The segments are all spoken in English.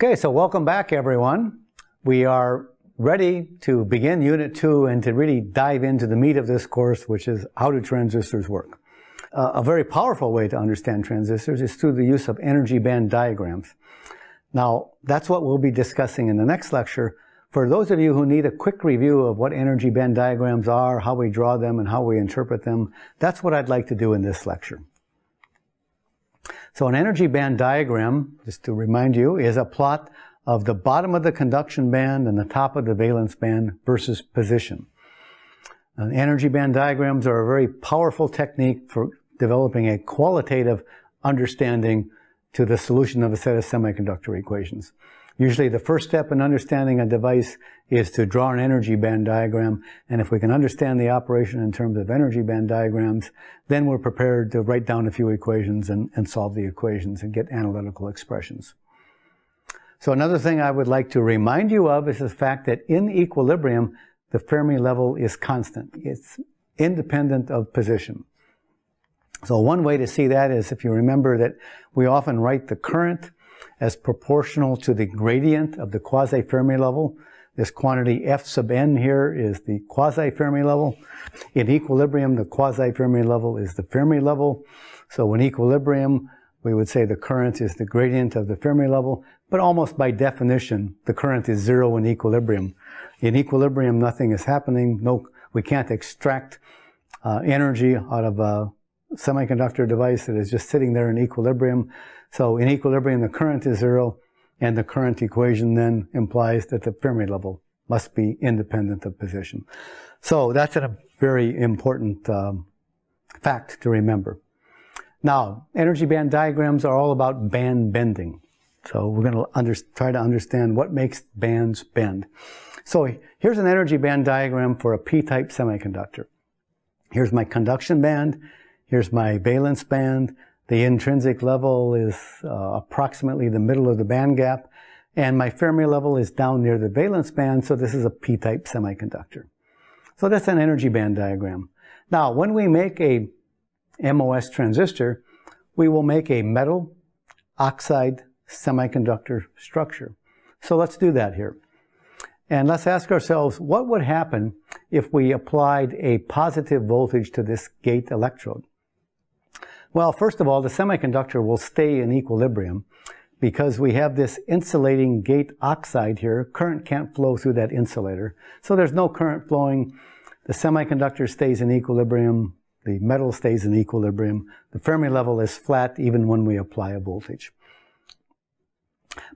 Okay, so welcome back everyone. We are ready to begin Unit 2 and to really dive into the meat of this course, which is how do transistors work. Uh, a very powerful way to understand transistors is through the use of energy band diagrams. Now, that's what we'll be discussing in the next lecture. For those of you who need a quick review of what energy band diagrams are, how we draw them, and how we interpret them, that's what I'd like to do in this lecture. So an energy band diagram, just to remind you, is a plot of the bottom of the conduction band and the top of the valence band versus position. And energy band diagrams are a very powerful technique for developing a qualitative understanding to the solution of a set of semiconductor equations. Usually the first step in understanding a device is to draw an energy band diagram. And if we can understand the operation in terms of energy band diagrams, then we're prepared to write down a few equations and, and solve the equations and get analytical expressions. So another thing I would like to remind you of is the fact that in equilibrium, the Fermi level is constant. It's independent of position. So one way to see that is if you remember that we often write the current as proportional to the gradient of the quasi-Fermi level. This quantity F sub n here is the quasi-Fermi level. In equilibrium, the quasi-Fermi level is the Fermi level. So in equilibrium, we would say the current is the gradient of the Fermi level, but almost by definition, the current is zero in equilibrium. In equilibrium, nothing is happening. No, we can't extract uh, energy out of a semiconductor device that is just sitting there in equilibrium. So in equilibrium, the current is zero, and the current equation then implies that the Fermi level must be independent of position. So that's a very important um, fact to remember. Now, energy band diagrams are all about band bending. So we're going to try to understand what makes bands bend. So here's an energy band diagram for a p-type semiconductor. Here's my conduction band. Here's my valence band. The intrinsic level is uh, approximately the middle of the band gap, and my Fermi level is down near the valence band, so this is a p-type semiconductor. So that's an energy band diagram. Now, when we make a MOS transistor, we will make a metal oxide semiconductor structure. So let's do that here. And let's ask ourselves, what would happen if we applied a positive voltage to this gate electrode? Well, first of all, the semiconductor will stay in equilibrium because we have this insulating gate oxide here. Current can't flow through that insulator. So there's no current flowing. The semiconductor stays in equilibrium. The metal stays in equilibrium. The Fermi level is flat even when we apply a voltage.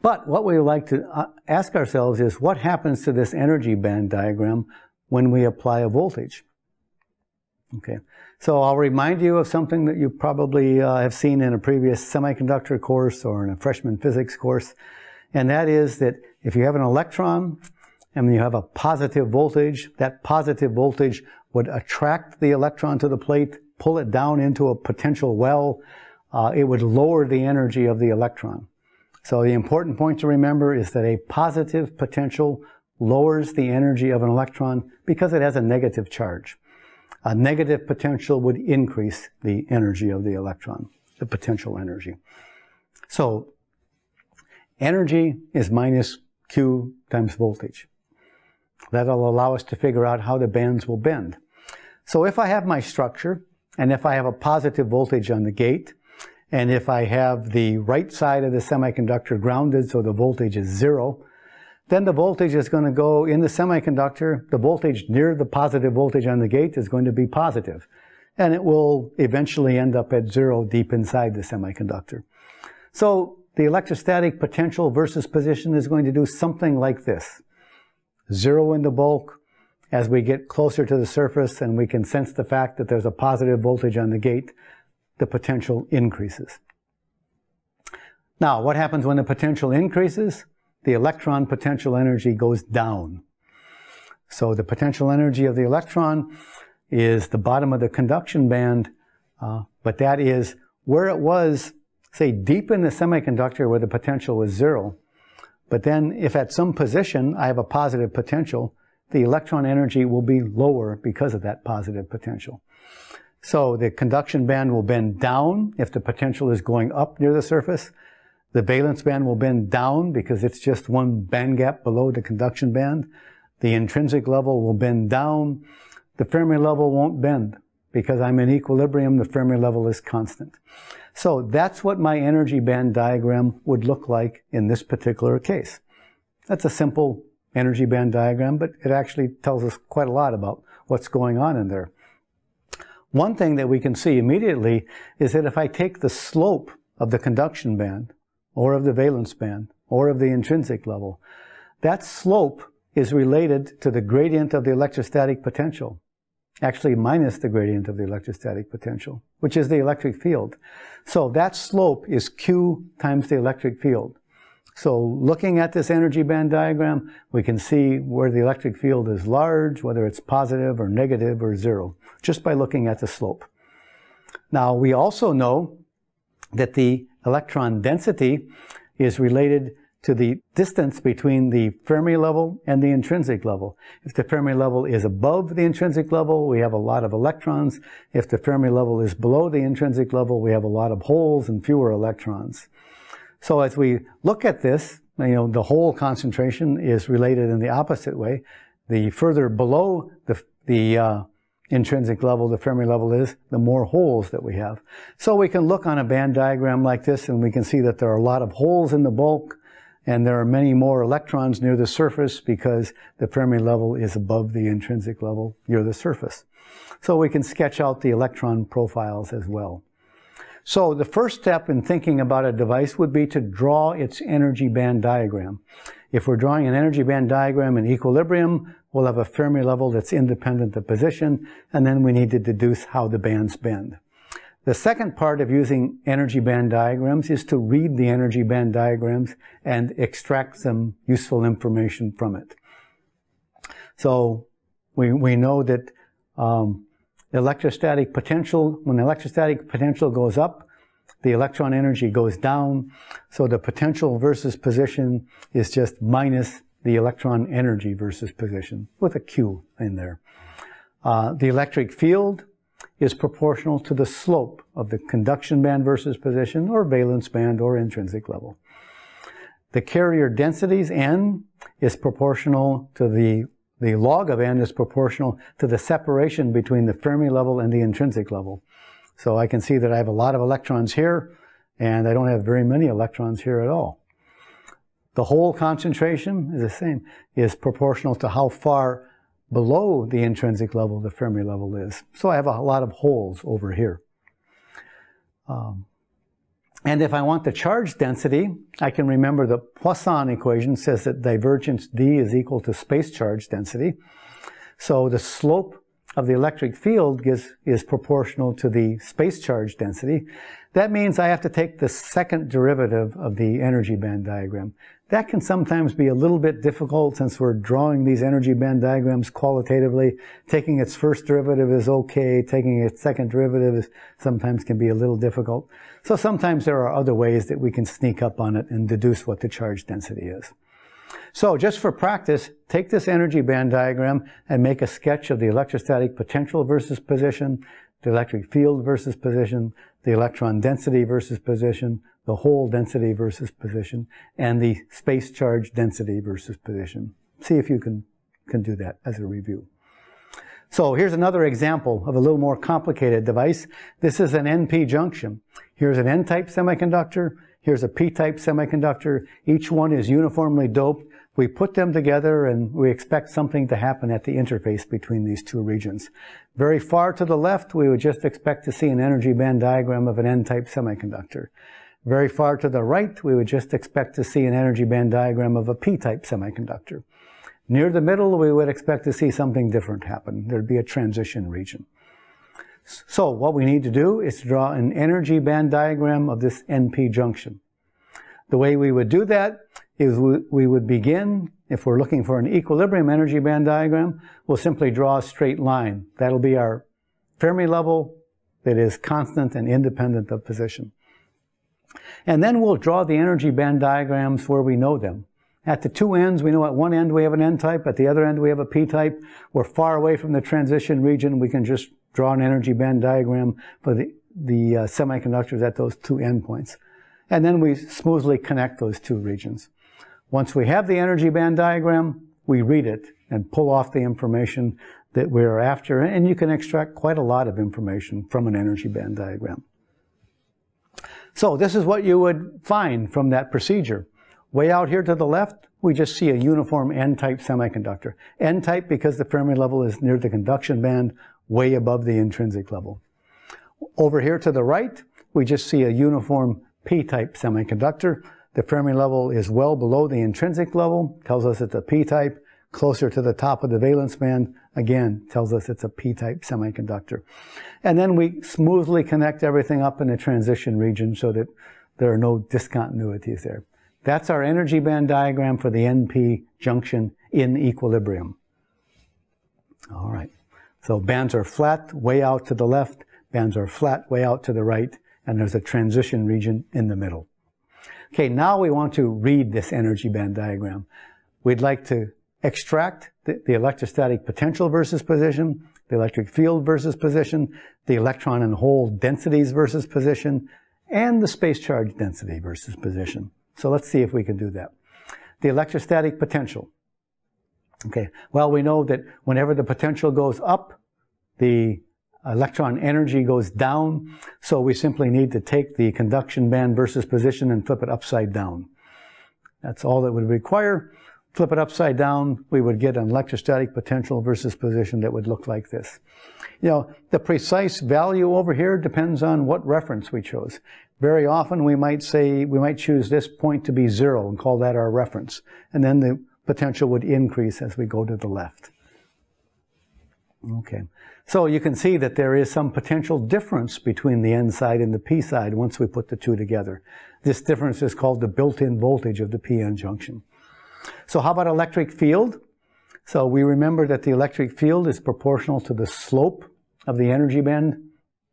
But what we like to uh, ask ourselves is what happens to this energy band diagram when we apply a voltage? Okay. So I'll remind you of something that you probably uh, have seen in a previous semiconductor course or in a freshman physics course, and that is that if you have an electron and you have a positive voltage, that positive voltage would attract the electron to the plate, pull it down into a potential well. Uh, it would lower the energy of the electron. So the important point to remember is that a positive potential lowers the energy of an electron because it has a negative charge a negative potential would increase the energy of the electron, the potential energy. So energy is minus Q times voltage. That'll allow us to figure out how the bands will bend. So if I have my structure, and if I have a positive voltage on the gate, and if I have the right side of the semiconductor grounded so the voltage is zero, then the voltage is going to go in the semiconductor, the voltage near the positive voltage on the gate is going to be positive. And it will eventually end up at zero deep inside the semiconductor. So the electrostatic potential versus position is going to do something like this. Zero in the bulk. As we get closer to the surface and we can sense the fact that there's a positive voltage on the gate, the potential increases. Now, what happens when the potential increases? The electron potential energy goes down. So the potential energy of the electron is the bottom of the conduction band, uh, but that is where it was, say, deep in the semiconductor where the potential was zero. But then if at some position I have a positive potential, the electron energy will be lower because of that positive potential. So the conduction band will bend down if the potential is going up near the surface, The valence band will bend down because it's just one band gap below the conduction band. The intrinsic level will bend down. The Fermi level won't bend because I'm in equilibrium. The Fermi level is constant. So that's what my energy band diagram would look like in this particular case. That's a simple energy band diagram, but it actually tells us quite a lot about what's going on in there. One thing that we can see immediately is that if I take the slope of the conduction band or of the valence band, or of the intrinsic level. That slope is related to the gradient of the electrostatic potential, actually minus the gradient of the electrostatic potential, which is the electric field. So that slope is Q times the electric field. So looking at this energy band diagram, we can see where the electric field is large, whether it's positive or negative or zero, just by looking at the slope. Now, we also know that the electron density is related to the distance between the Fermi level and the intrinsic level. If the Fermi level is above the intrinsic level, we have a lot of electrons. If the Fermi level is below the intrinsic level, we have a lot of holes and fewer electrons. So as we look at this, you know, the hole concentration is related in the opposite way. The further below the, the uh, intrinsic level the Fermi level is, the more holes that we have. So we can look on a band diagram like this and we can see that there are a lot of holes in the bulk and there are many more electrons near the surface because the Fermi level is above the intrinsic level near the surface. So we can sketch out the electron profiles as well. So the first step in thinking about a device would be to draw its energy band diagram. If we're drawing an energy band diagram in equilibrium, we'll have a Fermi level that's independent of position, and then we need to deduce how the bands bend. The second part of using energy band diagrams is to read the energy band diagrams and extract some useful information from it. So we, we know that um, electrostatic potential, when the electrostatic potential goes up, the electron energy goes down. So the potential versus position is just minus the electron energy versus position with a Q in there. Uh, the electric field is proportional to the slope of the conduction band versus position or valence band or intrinsic level. The carrier densities, N, is proportional to the, the log of N is proportional to the separation between the Fermi level and the intrinsic level. So I can see that I have a lot of electrons here, and I don't have very many electrons here at all. The hole concentration is the same, is proportional to how far below the intrinsic level the Fermi level is. So I have a lot of holes over here. Um, and if I want the charge density, I can remember the Poisson equation says that divergence D is equal to space charge density. So the slope of the electric field is, is proportional to the space charge density. That means I have to take the second derivative of the energy band diagram. That can sometimes be a little bit difficult since we're drawing these energy band diagrams qualitatively. Taking its first derivative is okay. Taking its second derivative is, sometimes can be a little difficult. So sometimes there are other ways that we can sneak up on it and deduce what the charge density is. So just for practice, take this energy band diagram and make a sketch of the electrostatic potential versus position, the electric field versus position, the electron density versus position, the hole density versus position, and the space charge density versus position. See if you can, can do that as a review. So here's another example of a little more complicated device. This is an NP junction. Here's an N-type semiconductor. Here's a P-type semiconductor. Each one is uniformly doped. We put them together and we expect something to happen at the interface between these two regions. Very far to the left, we would just expect to see an energy band diagram of an N-type semiconductor. Very far to the right, we would just expect to see an energy band diagram of a P-type semiconductor. Near the middle, we would expect to see something different happen. There'd be a transition region. So what we need to do is to draw an energy band diagram of this NP junction. The way we would do that is we would begin, if we're looking for an equilibrium energy band diagram, we'll simply draw a straight line. That'll be our Fermi level that is constant and independent of position. And then we'll draw the energy band diagrams where we know them. At the two ends, we know at one end we have an N-type, at the other end we have a P-type. We're far away from the transition region. We can just draw an energy band diagram for the, the uh, semiconductors at those two endpoints. and then we smoothly connect those two regions. Once we have the energy band diagram, we read it and pull off the information that we're after, and you can extract quite a lot of information from an energy band diagram. So this is what you would find from that procedure. Way out here to the left, we just see a uniform N-type semiconductor. N-type because the Fermi level is near the conduction band, way above the intrinsic level. Over here to the right, we just see a uniform P-type semiconductor. The Fermi level is well below the intrinsic level, tells us it's a P-type. Closer to the top of the valence band, again, tells us it's a P-type semiconductor. And then we smoothly connect everything up in the transition region so that there are no discontinuities there. That's our energy band diagram for the NP junction in equilibrium. All right. So bands are flat way out to the left, bands are flat way out to the right, and there's a transition region in the middle. Okay, now we want to read this energy band diagram. We'd like to extract the, the, electrostatic potential versus position, the electric field versus position, the electron and hole densities versus position, and the space charge density versus position. So let's see if we can do that. The electrostatic potential. Okay, well, we know that whenever the potential goes up, the electron energy goes down, so we simply need to take the conduction band versus position and flip it upside down. That's all that would require. Flip it upside down, we would get an electrostatic potential versus position that would look like this. You know, the precise value over here depends on what reference we chose. Very often we might say, we might choose this point to be zero and call that our reference. And then the potential would increase as we go to the left. Okay. So you can see that there is some potential difference between the N side and the P side once we put the two together. This difference is called the built-in voltage of the PN junction. So how about electric field? So we remember that the electric field is proportional to the slope of the energy band,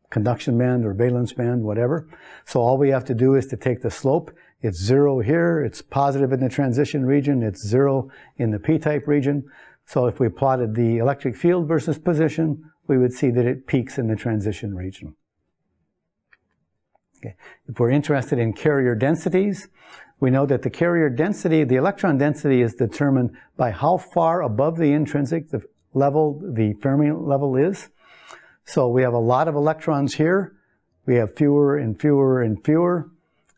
conduction band or valence band, whatever. So all we have to do is to take the slope. It's zero here, it's positive in the transition region, it's zero in the p-type region. So if we plotted the electric field versus position, we would see that it peaks in the transition region. Okay. If we're interested in carrier densities, we know that the carrier density, the electron density is determined by how far above the intrinsic the level, the Fermi level is. So we have a lot of electrons here. We have fewer and fewer and fewer.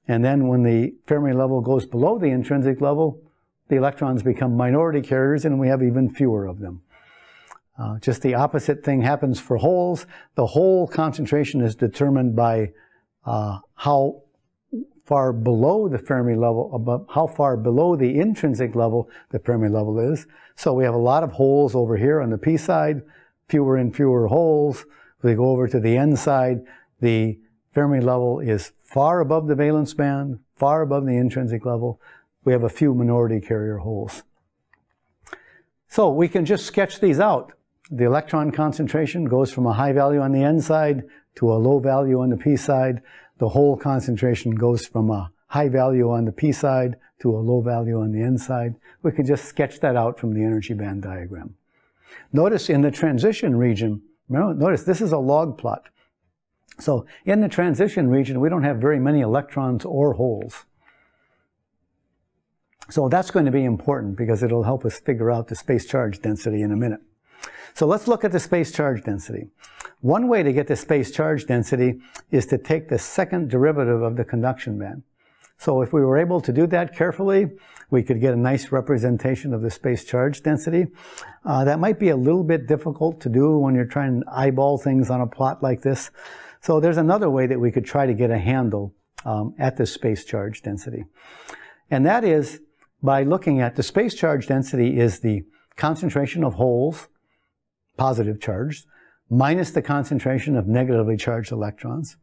And then when the Fermi level goes below the intrinsic level, the electrons become minority carriers and we have even fewer of them. Uh, just the opposite thing happens for holes. The hole concentration is determined by uh, how far below the Fermi level, above, how far below the intrinsic level the Fermi level is. So we have a lot of holes over here on the P side, fewer and fewer holes. we go over to the N side, the Fermi level is far above the valence band, far above the intrinsic level. We have a few minority carrier holes. So we can just sketch these out. The electron concentration goes from a high value on the N side to a low value on the P side. The hole concentration goes from a high value on the P side to a low value on the N side. We can just sketch that out from the energy band diagram. Notice in the transition region, notice this is a log plot. So in the transition region, we don't have very many electrons or holes. So that's going to be important because it'll help us figure out the space charge density in a minute. So let's look at the space charge density. One way to get the space charge density is to take the second derivative of the conduction band. So if we were able to do that carefully, we could get a nice representation of the space charge density. Uh, that might be a little bit difficult to do when you're trying to eyeball things on a plot like this. So there's another way that we could try to get a handle um, at the space charge density. And that is by looking at the space charge density is the concentration of holes positive charged, minus the concentration of negatively charged electrons,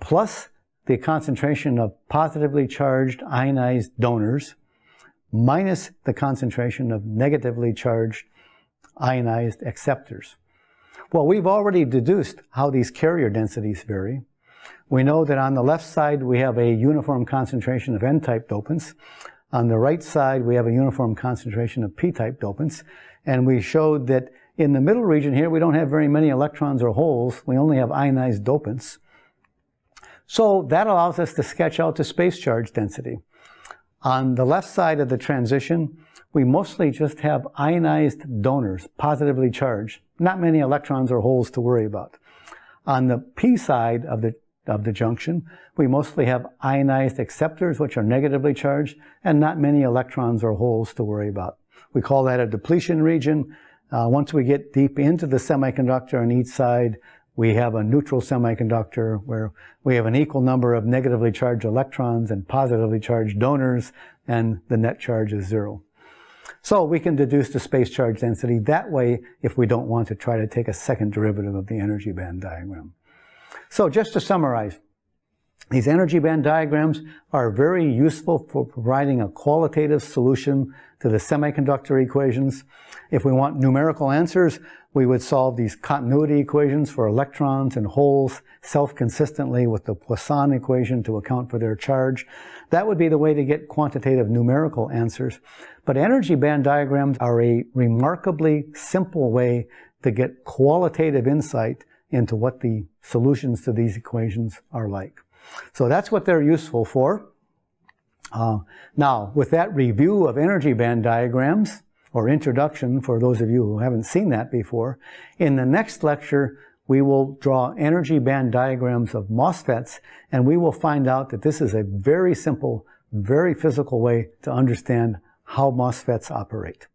plus the concentration of positively charged ionized donors, minus the concentration of negatively charged ionized acceptors. Well, we've already deduced how these carrier densities vary. We know that on the left side we have a uniform concentration of N-type dopants. On the right side we have a uniform concentration of P-type dopants. And we showed that in the middle region here, we don't have very many electrons or holes. We only have ionized dopants. So that allows us to sketch out the space charge density. On the left side of the transition, we mostly just have ionized donors, positively charged, not many electrons or holes to worry about. On the p side of the, of the junction, we mostly have ionized acceptors, which are negatively charged, and not many electrons or holes to worry about. We call that a depletion region. Uh, once we get deep into the semiconductor on each side, we have a neutral semiconductor where we have an equal number of negatively charged electrons and positively charged donors, and the net charge is zero. So we can deduce the space charge density that way if we don't want to try to take a second derivative of the energy band diagram. So just to summarize, these energy band diagrams are very useful for providing a qualitative solution to the semiconductor equations. If we want numerical answers, we would solve these continuity equations for electrons and holes self-consistently with the Poisson equation to account for their charge. That would be the way to get quantitative numerical answers. But energy band diagrams are a remarkably simple way to get qualitative insight into what the solutions to these equations are like. So that's what they're useful for. Uh, now, with that review of energy band diagrams, or introduction for those of you who haven't seen that before, in the next lecture, we will draw energy band diagrams of MOSFETs, and we will find out that this is a very simple, very physical way to understand how MOSFETs operate.